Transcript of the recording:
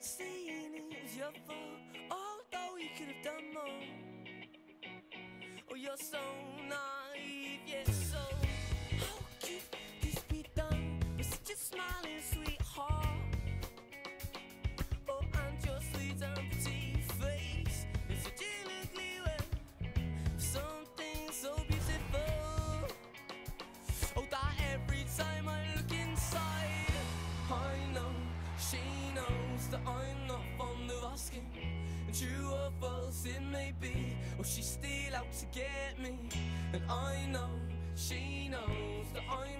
saying your fault, although could have done more. Oh, you're so naive, so how could this be done such a smiling sweet? True or false it may be. Or she's still out to get me. And I know, she knows that I'm